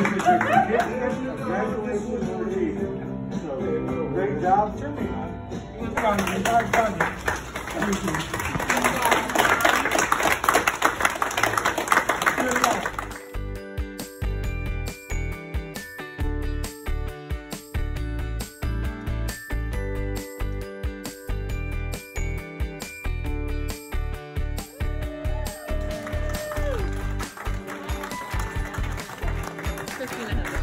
Congratulations, So, great job. Thank you. Has it.